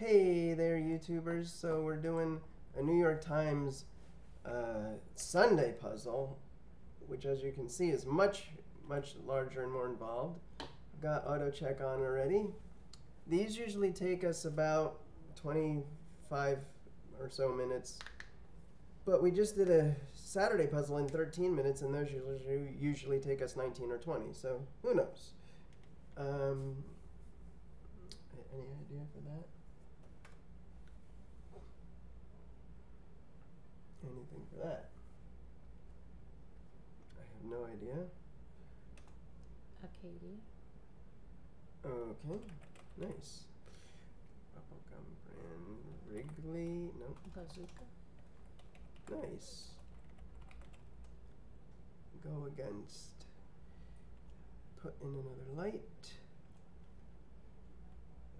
Hey there, YouTubers. So we're doing a New York Times uh, Sunday puzzle, which as you can see is much, much larger and more involved. I've got auto check on already. These usually take us about 25 or so minutes. But we just did a Saturday puzzle in 13 minutes, and those usually, usually take us 19 or 20. So who knows? Um, any idea for that? Anything for that? I have no idea. Acadia. Okay, nice. Bubblegum brand Wrigley. Nope. Bazooka. Nice. Go against. Put in another light.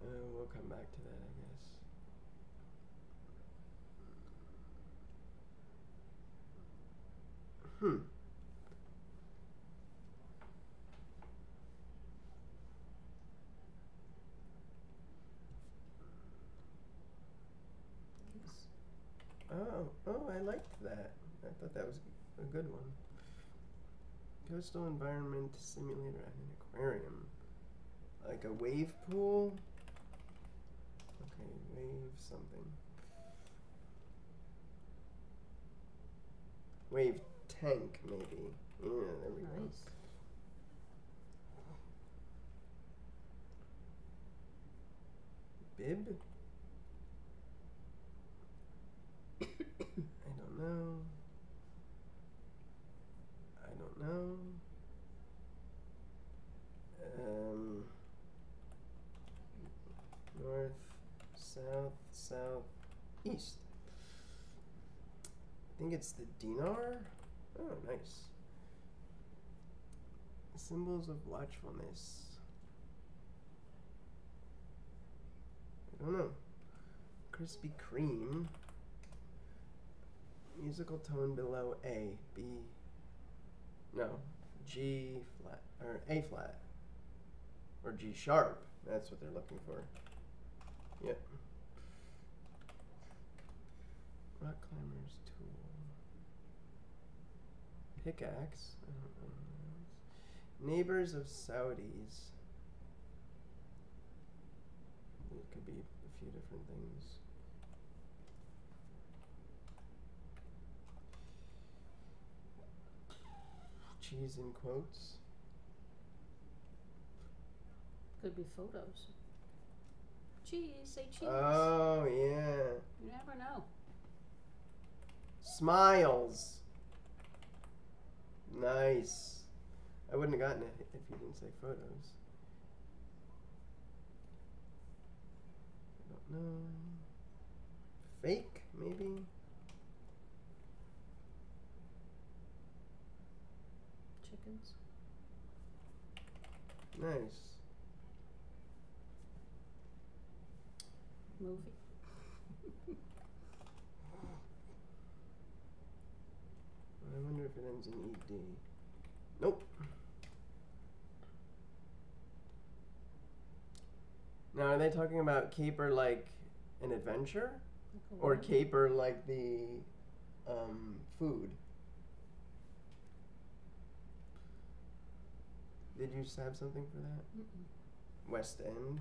Uh, we'll come back to that, I guess. Hmm. Oh, oh, I liked that. I thought that was a good one. Coastal environment simulator at an aquarium. Like a wave pool? Okay, wave something. Wave tank, maybe. Yeah, there we go. Nice. Bib? I don't know. I don't know. Um, north, south, south, east. I think it's the dinar. Oh, nice. Symbols of watchfulness. I don't know. Krispy Kreme. Musical tone below A. B. No. G flat. Or A flat. Or G sharp. That's what they're looking for. Yep. Rock climber's. Pickaxe. I don't know. what that is. Neighbors of Saudis. It could be a few different things. Cheese in quotes. Could be photos. Cheese, say cheese. Oh yeah. you never know. Smiles. Nice. I wouldn't have gotten it if you didn't say photos. I don't know. Fake, maybe? Chickens. Nice. Movie. I wonder if in ED. Nope. Now, are they talking about caper like an adventure? Like Or caper like the um, food? Did you have something for that? Mm-mm. West End?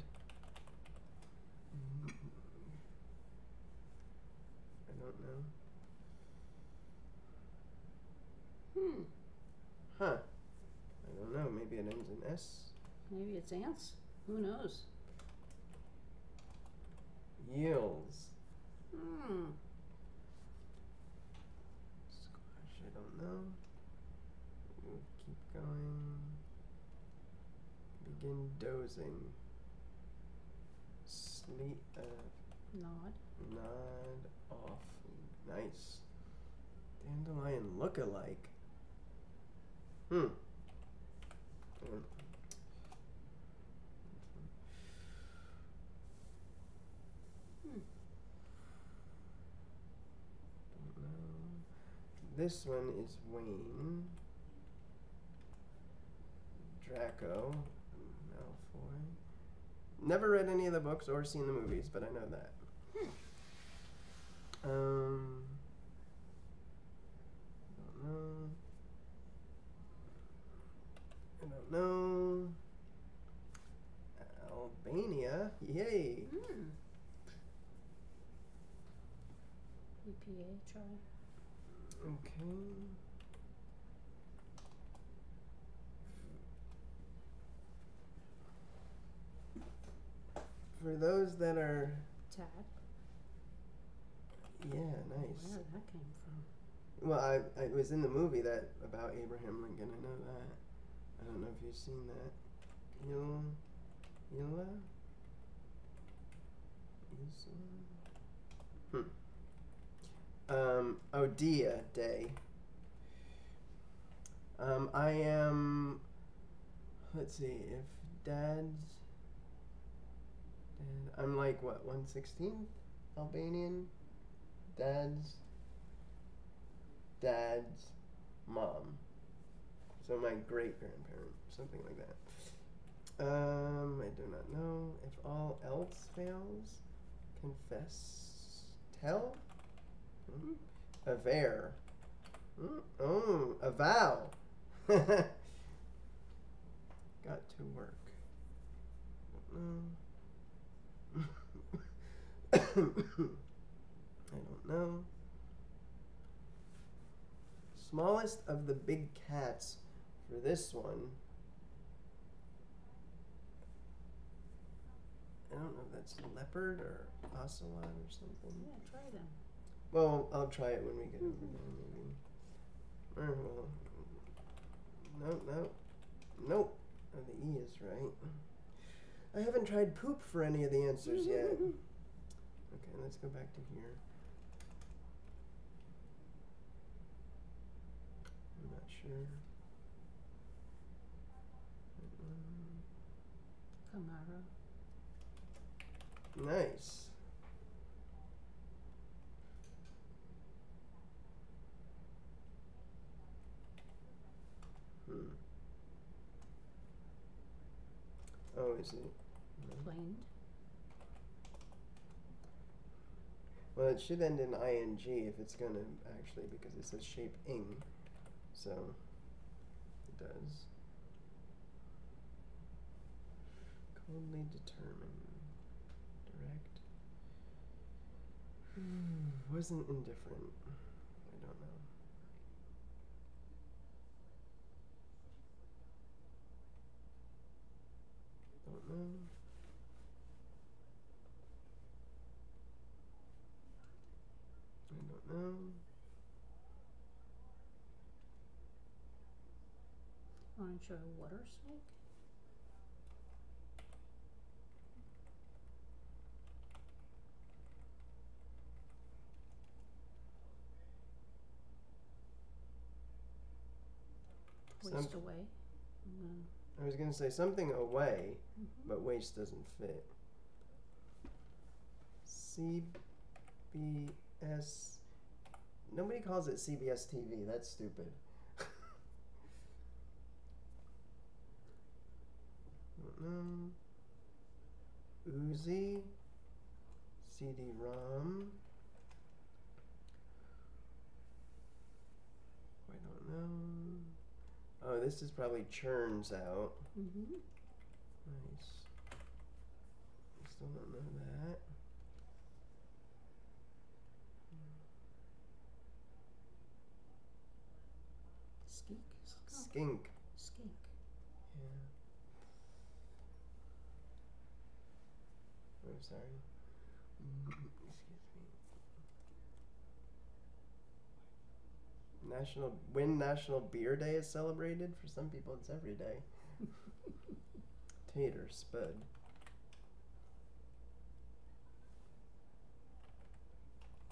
I don't know. Hmm. Huh. I don't know. Maybe it ends in S? Maybe it's ants. Who knows? Yields. Hmm. Squash, I don't know. We'll keep going. Begin dozing. Sleep, uh, Nod. nod off. Nice. Dandelion look-alike. Hmm. Hmm. Hmm. Don't know. This one is Wayne. Draco. Malfoy. Never read any of the books or seen the movies, but I know that. Um, I don't know. I don't know. Albania, yay! Hmm. EPA try. Okay. For those that are, Tad. yeah, nice. Where that came from. Well, I, I it was in the movie that about Abraham Lincoln. I know that. I don't know if you've seen that. Ila. Isla? Hmm. Um. Oh, Dia Day. Um. I am. Let's see. If Dad's. Dad, I'm like what one sixteenth Albanian. Dad's dad's mom. So my great grandparent, something like that. Um, I do not know. If all else fails, confess, tell. Aver. Hmm. Oh, a vow. Got to work. I don't know. I don't know. Smallest of the big cats for this one. I don't know if that's leopard or ocelot or something. Yeah, try them. Well, I'll try it when we get over there, maybe. Or, well, no, no, nope. Oh, the E is right. I haven't tried poop for any of the answers yet. Okay, let's go back to here. I'm not sure. Kamara. Nice. Hmm. Oh, is it? Well, it should end in ing if it's gonna actually, because it says shape ing, so it does. Coldly determined, direct. Hmm, wasn't indifferent. I don't know. Know. I don't know. Orange or water snake? Waste away. Mm, I was gonna say something away, mhm. but waste doesn't fit. CBS. Nobody calls it CBS TV. That's stupid. Don't know. Uzi. CD-ROM. I don't know. Oh, this is probably churns out. Mhm. Nice. I still don't know that. Skink. Skink. Skink. Yeah. I'm sorry. Excuse me. National when National Beer Day is celebrated. For some people, it's every day. Tater spud.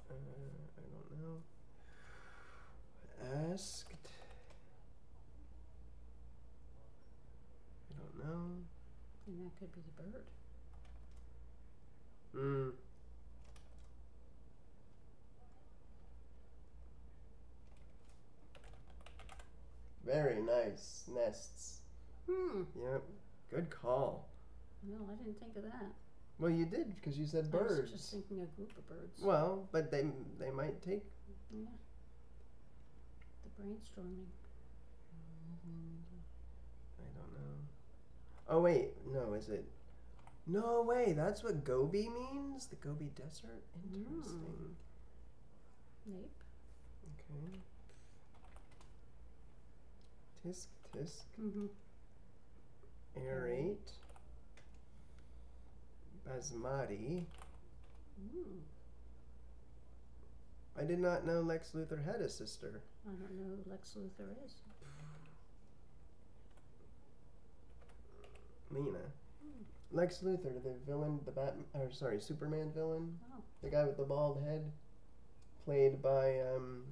Uh, I don't know. Asked. I don't know. And that could be the bird. Mm. Very nice nests. Hmm. Yep. Good call. No, I didn't think of that. Well, you did because you said I was birds. just thinking a group of birds. Well, but they they might take. Yeah. The brainstorming. I don't know. Oh wait, no, is it? No way. That's what Gobi means. The Gobi Desert. Interesting. Nape. Okay. Tisk tisk. Mm-hmm. Aerate. Basmati. Mm. I did not know Lex Luthor had a sister. I don't know who Lex Luthor is. Lena. Hmm. Lex Luthor, the villain, the Bat, or sorry, Superman villain, Oh. the guy with the bald head, played by um.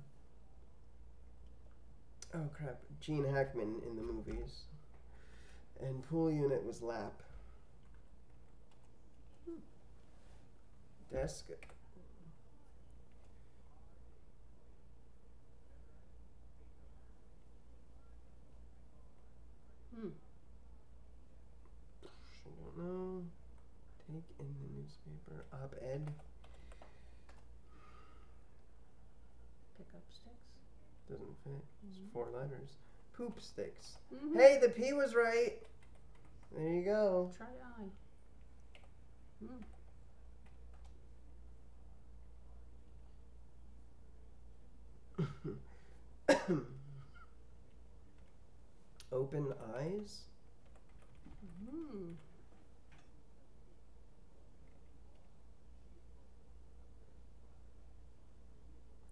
Oh crap, Gene Hackman in the movies. And pool unit was Lap. Desk. Hmm. I don't know. Take in the newspaper. Op ed. Pick up sticks. Doesn't fit. It's Mhm. four letters. Poop sticks. Mhm. Hey, the P was right. There you go. Try I. Hmm. Open eyes. Hmm.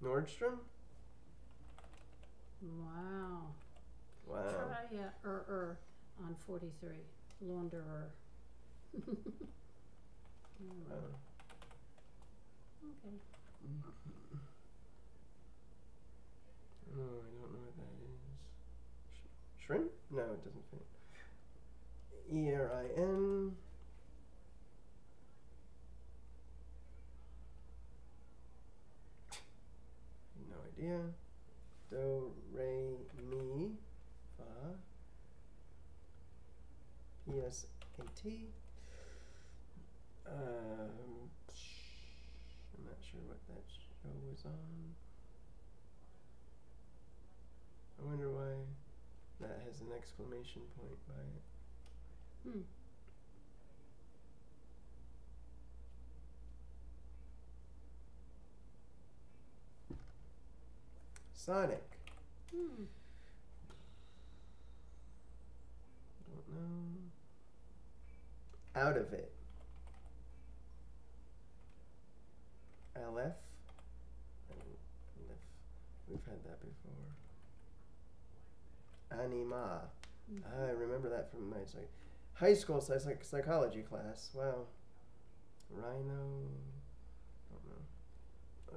Nordstrom. Wow. Wow. Try er er on forty three. Launderer. Wow. okay. Oh, I don't know what that is. Sh- shrimp? No, it doesn't fit. E R I N. No idea. Do, re, mi, fa. P S A T. Um, I'm not sure what that show was on. I wonder why that has an exclamation point by it. Hmm. Sonic. Hmm. Don't know. Out of it. LF. LF. We've had that before. Anima. Mhm. I remember that from my psych- high school psych- psychology class. Wow. Rhino. Don't know.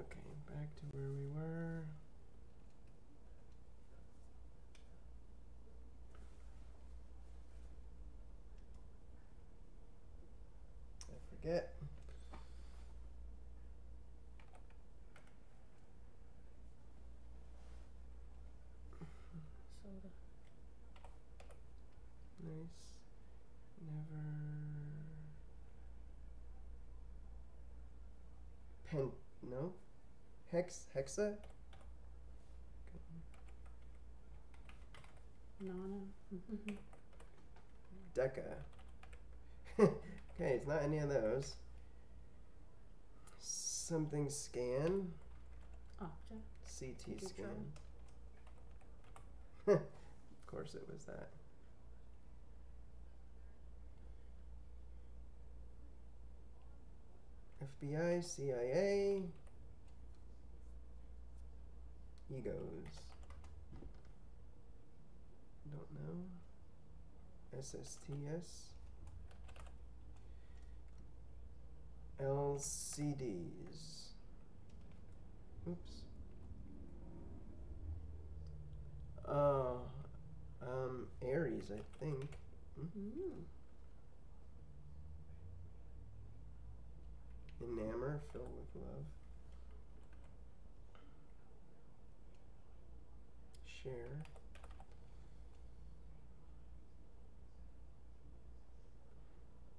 Okay, back to where we were. I forget. Soda. Nice. Never. Pen. No. Hex. Hexa. Nana. Mhm. Deca. okay, it's not any of those. Something scan. Octa. CT scan. of course it was that. FBI, CIA. Egos. Don't know. SSTS. LCDs. Oops. Uh, um, Aries, I think. Mm. Enamor, filled with love. Share.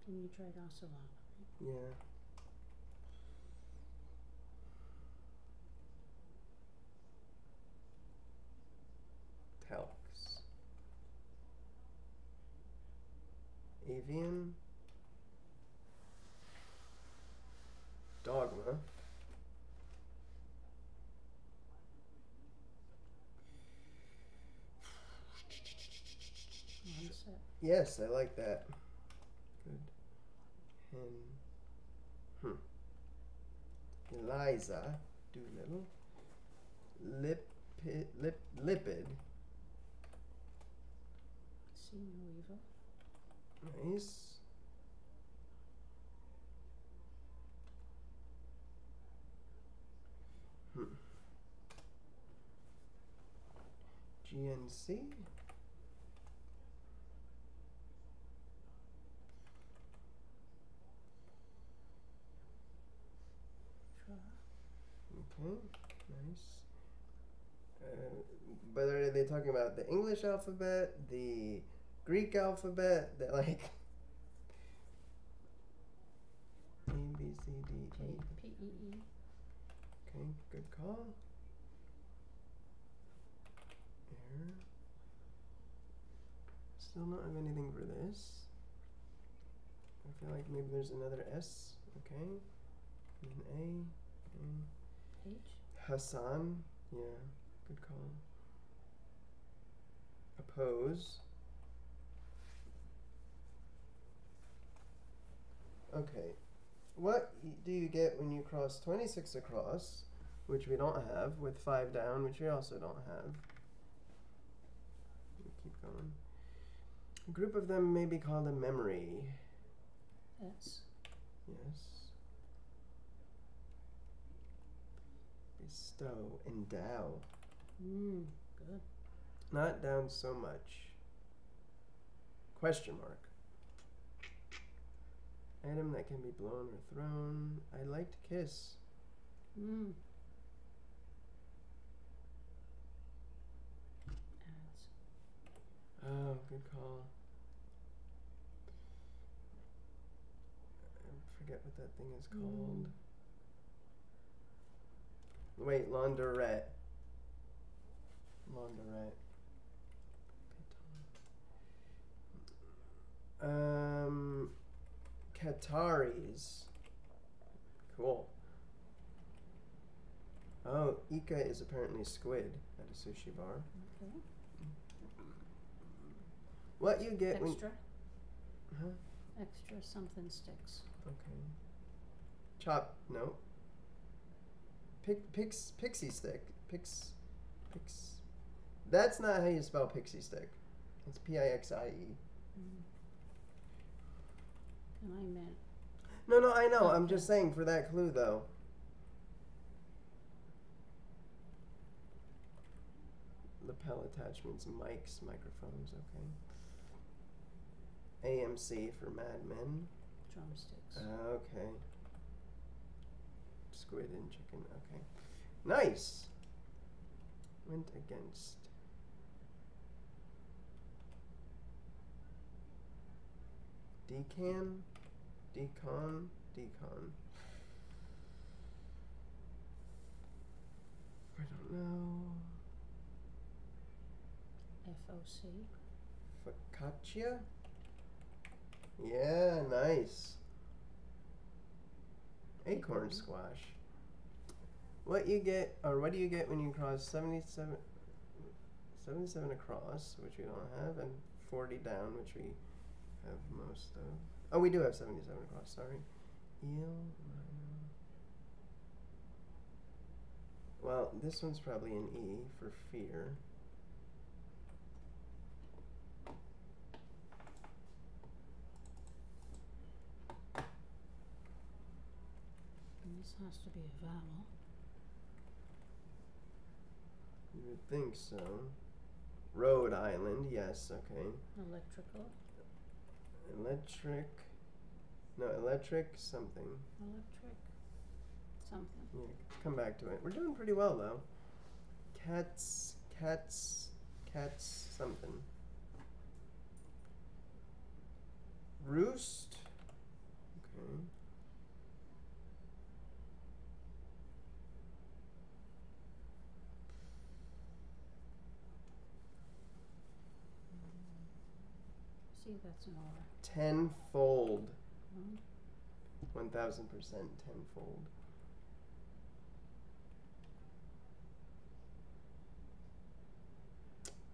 And you tried ocelot. Yeah. Avian. Dogma. Yes, I like that. Good. Hen. Hmm. Eliza Doolittle. Lipid. Lip, lipid. See no evil. Nice. Hmm. GNC. Okay, nice. Uh, but are they talking about the English alphabet, the Greek alphabet, the like A B C D E? P E E. Okay, good call. Error. Still don't have anything for this. I feel like maybe there's another S. Okay. And an A. Okay. H. Hassan. Yeah, good call. Oppose. Okay. What do you get when you cross 26 across, which we don't have, with 5 down, which we also don't have? We keep going. A group of them may be called a memory. S. Yes. Bestow. Endow. Mm, good. Not down so much. Question mark. Item that can be blown or thrown. I like to kiss. Mm. Ads. Oh, good call. I forget what that thing is called. Wait, laundrette. Laundrette. Um, Qataris. Cool. Oh, Ika is apparently squid at a sushi bar. Okay. What you get? Extra. Huh? Extra something sticks. Okay. Chop. No. Pick. Pix. Pixie stick. Pix. Pix. That's not how you spell pixie stick. It's P I X I E. Mm. And I meant No, no, I know. I'm just saying for that clue though. Lapel attachments, mics, microphones. Okay. AMC for Mad Men. drumsticks. Uh, okay. Squid and chicken. Okay. Nice. Went against. Decan? Decon? Decon. I don't know. FOC. Focaccia? Yeah, nice. Acorn squash. What you get, or what do you get when you cross 77, 77 across, which we don't have, and 40 down, which we have most of? Oh, we do have 77 across, sorry. Eel. Well, this one's probably an E for fear. And this has to be a vowel. You would think so. Rhode Island, yes, okay. Electrical. Electric. No, electric something. Electric. Something. Yeah, come back to it. We're doing pretty well though. Cats, cats, cats, something. Roost. Okay. See, that's order. Tenfold. One, One thousand percent tenfold.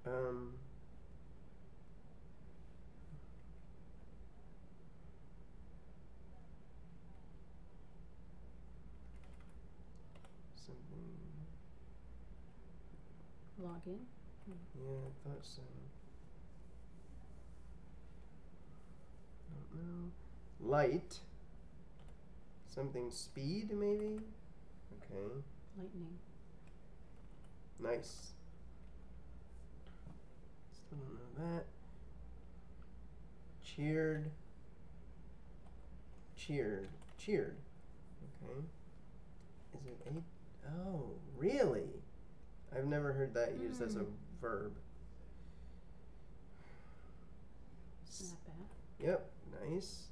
Um. Something. log in. Yeah, I thought so. Don't know. Light. Something speed, maybe? Okay. Lightning. Nice. Still don't know that. Cheered. Cheered. Cheered. Okay. Is it eight? Oh, really? I've never heard that used as a Mm. verb. Not bad. Yep, nice.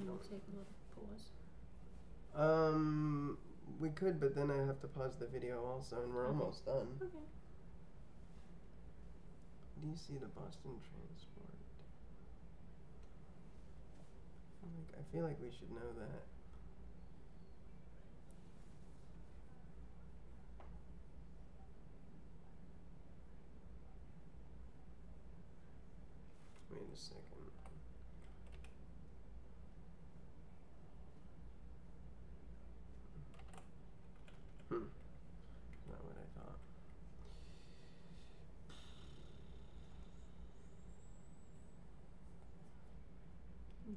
You want to take a little pause? Um, we could, but then I have to pause the video also, and we're Okay. almost done. Okay. Do you see the Boston transport? Like, I feel like we should know that. Second. Hmm. Not what I thought. Hmm.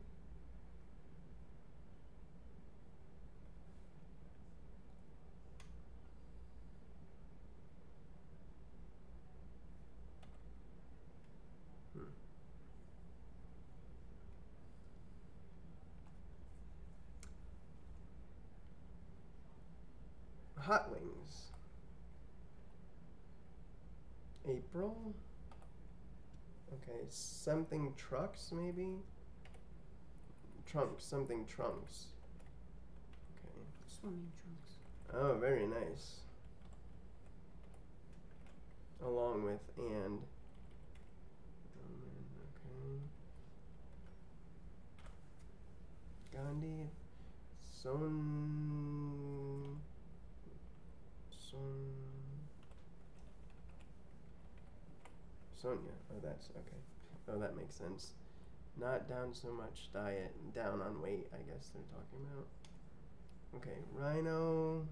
Hot wings. April. Okay, something trucks maybe. Trunks, something trunks. Okay. Swimming trunks. Oh, very nice. Along with and. Okay. Gandhi. Son. Sonia. Oh, that's okay. Oh, that makes sense. Not down so much diet, down on weight, I guess they're talking about. Okay, rhino.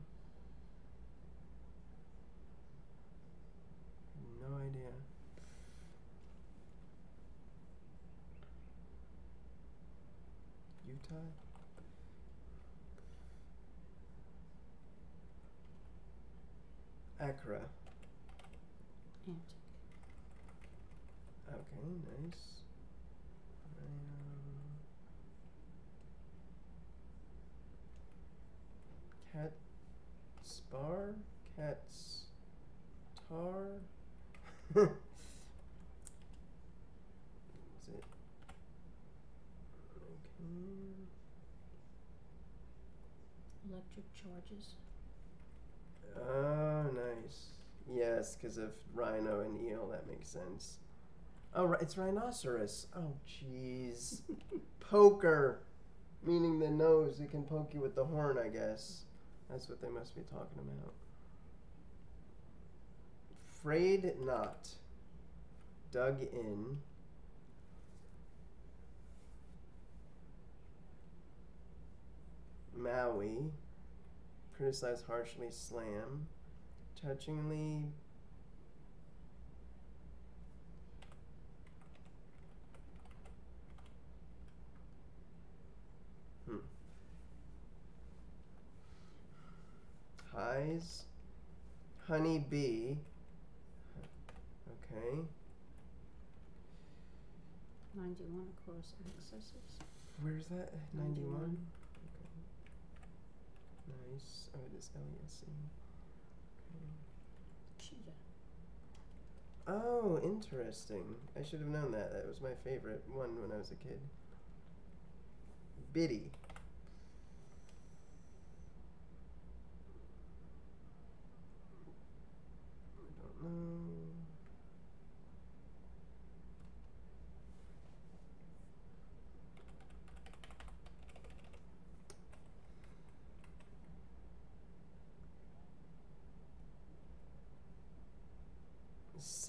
No idea. Utah? Accra. Antic. Okay, nice. Um, rhino. Cat spar? Cat's tar? Is it? Okay. Electric charges. Oh, nice. Yes, because of rhino and eel, that makes sense. Oh, it's rhinoceros. Oh, jeez. Poker, meaning the nose. It can poke you with the horn, I guess. That's what they must be talking about. Frayed knot. Dug in. Maui. Criticize harshly, slam. Touchingly. Hmm. Highs. Honey bee. Okay. Ninety-one across accesses. Where's that? 91. 91? Okay. Nice. Oh, it is LESC. Okay. cheetah. Oh, interesting. I should have known that. That was my favorite one when I was a kid. Biddy.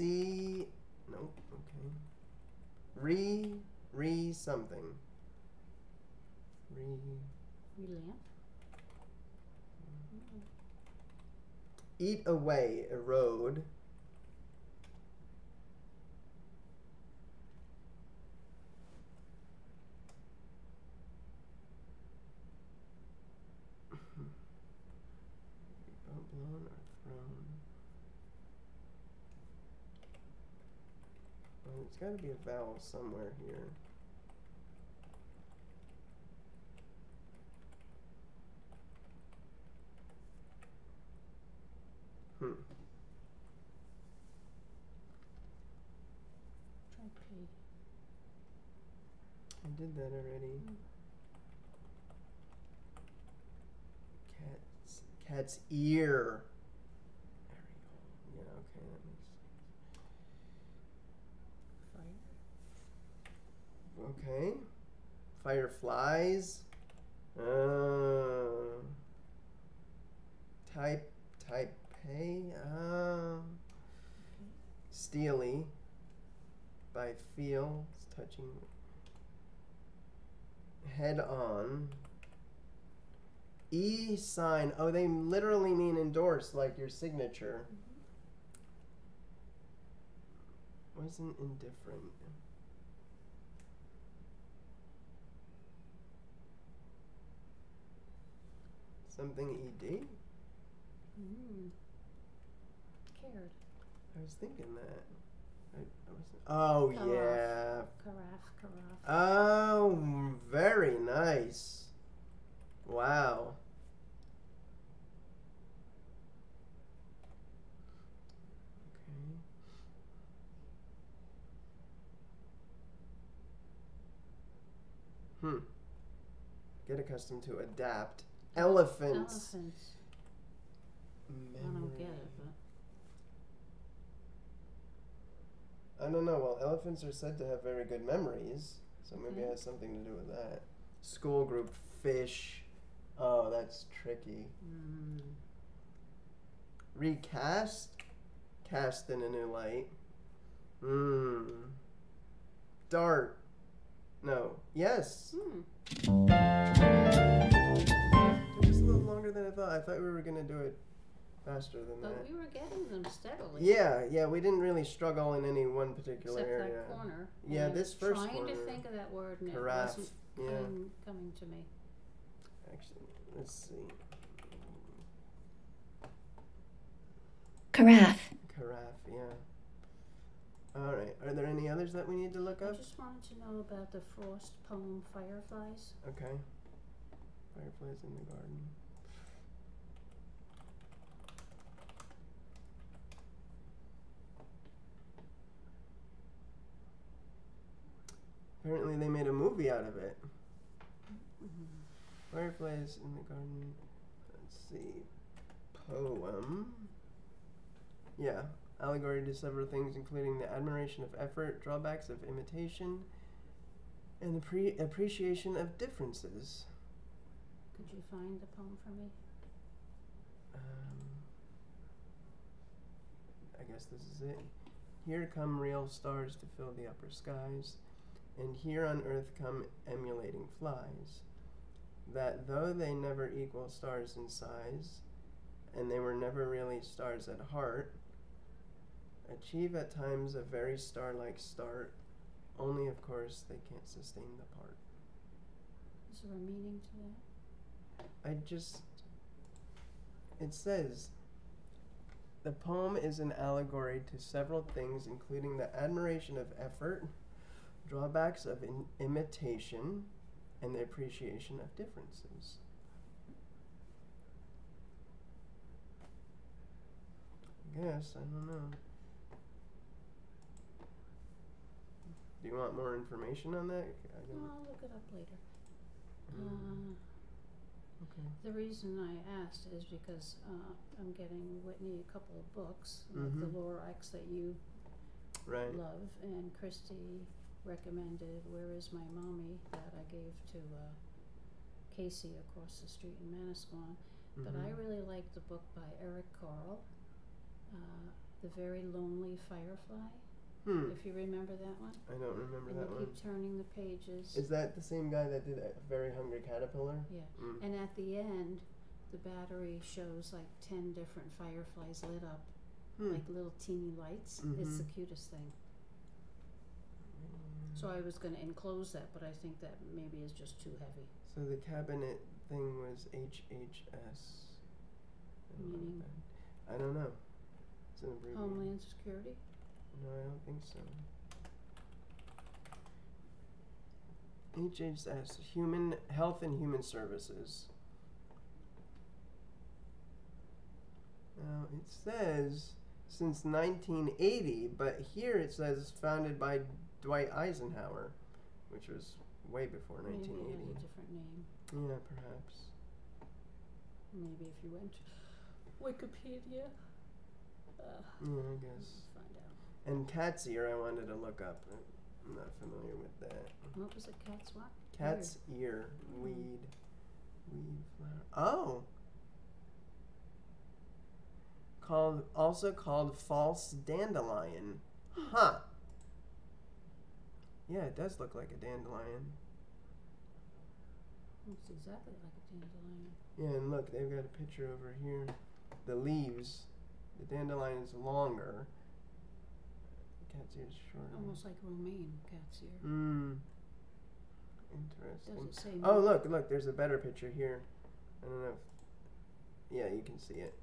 C. Nope. Okay. Re. Re something. Re. Relamp. Eat away. Erode. Blown or thrown. Well, there's got to be a vowel somewhere here. Hmm. I did that already. Mm. Cat's ear. Yeah, okay, that makes Fire. Okay. Fireflies. Uh, type Taipei. Um, Steely. By feel. It's touching. Head on. E sign. Oh, they literally mean endorse, like your signature. Wasn't indifferent. Something ed. Mm. Cared. I was thinking that. I, I was. Oh Carafe. yeah. Carafe. Carafe. Oh, very nice. Wow. Okay. Hmm. Get accustomed to adapt. Elephants. Elephants. I don't get it, but I don't know. Well, elephants are said to have very good memories, so maybe it has something to do with that. School group fish. Oh, that's tricky. mm. Recast, cast in a new light. Hmm. Dart. No. Yes. Took us a little longer than I thought. I thought we were gonna do it faster than But that. we were getting them steadily. Yeah, yeah. We didn't really struggle in any one particular Except area. that corner. Yeah, this first trying corner. to think of that word and it Carafe. wasn't Yeah. coming, coming to me. Actually, let's see. Carafe. Carafe, yeah. All right. Are there any others that we need to look up? I just wanted to know about the Frost poem Fireflies. Okay. Fireflies in the garden. Apparently, they made a movie out of it. Fireflies in the garden. Let's see. Poem. Yeah. Allegory to several things, including the admiration of effort, drawbacks of imitation, and the pre- appreciation of differences. Could you find the poem for me? Um, I guess this is it. Here come real stars to fill the upper skies, and here on earth come emulating flies. That though they never equal stars in size, and they were never really stars at heart, achieve at times a very star like start, only of course they can't sustain the part. Is there a meaning to that? I just. It says. The poem is an allegory to several things, including the admiration of effort, drawbacks of in- imitation, and the appreciation of differences. I guess I don't know. Do you want more information on that? I No, I'll look it up later. Mm, Uh, okay. the reason I asked is because, uh, I'm getting Whitney a couple of books, like the Mhm. Lorax that you Right. love, and Christy recommended Where Is My Mommy that I gave to uh, Casey across the street in Manasquan. But I Mhm. really like the book by Eric Carle, uh, The Very Lonely Firefly. Hmm. If you remember that one, I don't remember and that you one. keep turning the pages. Is that the same guy that did a Very Hungry Caterpillar? yeah, Mm. and at the end, the battery shows like ten different fireflies lit up, Hmm. like little teeny lights. It's the cutest thing. So I was gonna enclose that, but I think that maybe is just too heavy. So the cabinet thing was HHS. I don't know what Meaning? that- I don't know. It's an abbreviation. Homeland Security. No, I don't think so. HHS, Human Health and Human Services. Now it says since 1980, but here it says founded by Dwight Eisenhower, which was way before Maybe 1980. has a different name. Yeah, perhaps. Maybe if you went to Wikipedia. Uh, Yeah, I guess. find out. And cat's ear, I wanted to look up. I'm not familiar with that. What was it? Cat's what? Cat's ear, Mm. weed, weed flower. Oh, called also called false dandelion. Huh. Yeah, it does look like a dandelion. Looks exactly like a dandelion. Yeah, and look, they've got a picture over here. The leaves, the dandelion is longer. The Cat's ear is shorter. Almost like romaine cat's ear. Hmm. Interesting. Does it say? Oh, look, look, there's a better picture here. I don't know if. Yeah, you can see it.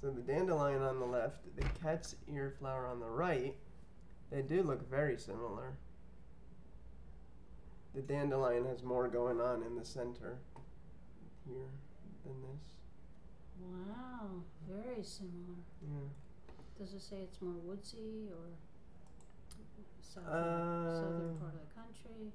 So the dandelion on the left, the cat's ear flower on the right, they do look very similar. The dandelion has more going on in the center here than this. Wow, very similar. Yeah. Does it say it's more woodsy or south Uh, southern part of the country?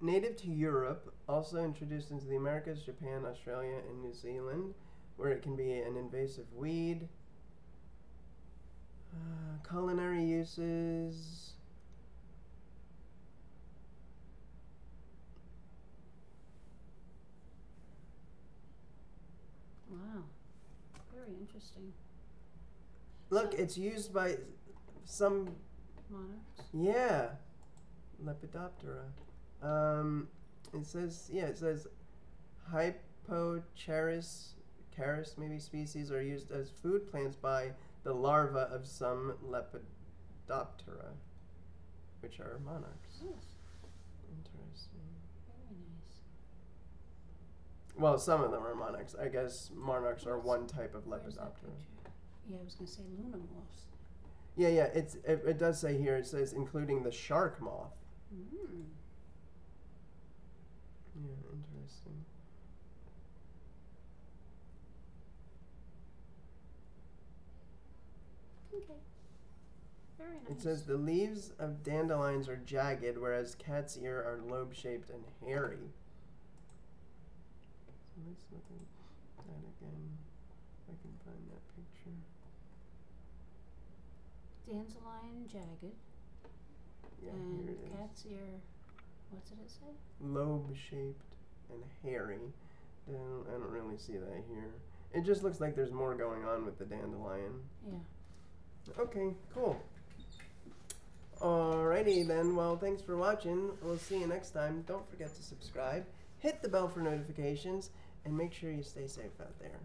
Native to Europe, also introduced into the Americas, Japan, Australia, and New Zealand, where it can be an invasive weed. Uh, culinary uses. Wow, very interesting. Look, it's used by some. Monarchs. Yeah, Lepidoptera. Um, it says yeah, it says Hypochaeris, charis maybe species are used as food plants by the larvae of some Lepidoptera, which are monarchs. Yes, Interesting. very nice. Well, some of them are monarchs. I guess monarchs are one type of Where's that Lepidoptera. picture? Yeah, I was gonna say Luna moths. Yeah, yeah. It's it, it does say here. It says including the shark moth. Mm. Yeah, interesting. Okay. Very nice. It says the leaves of dandelions are jagged, whereas cat's ear are lobe shaped and hairy. Let's look at that again. If I can find that picture. dandelion jagged Yeah, and here it is. cat's ear. What did it say? Lobe shaped and hairy. I don't, I don't really see that here. It just looks like there's more going on with the dandelion. Yeah. Okay, cool. Alrighty then. Well, thanks for watching. We'll see you next time. Don't forget to subscribe, hit the bell for notifications, and make sure you stay safe out there.